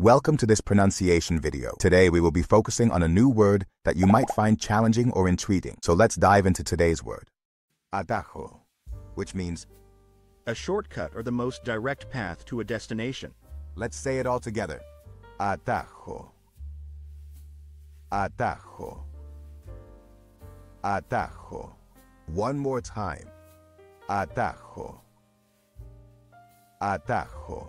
Welcome to this pronunciation video. Today we will be focusing on a new word that you might find challenging or intriguing. So let's dive into today's word. Atajo, which means, A shortcut or the most direct path to a destination. let's say it all together. Atajo. Atajo. Atajo. One more time. Atajo. Atajo.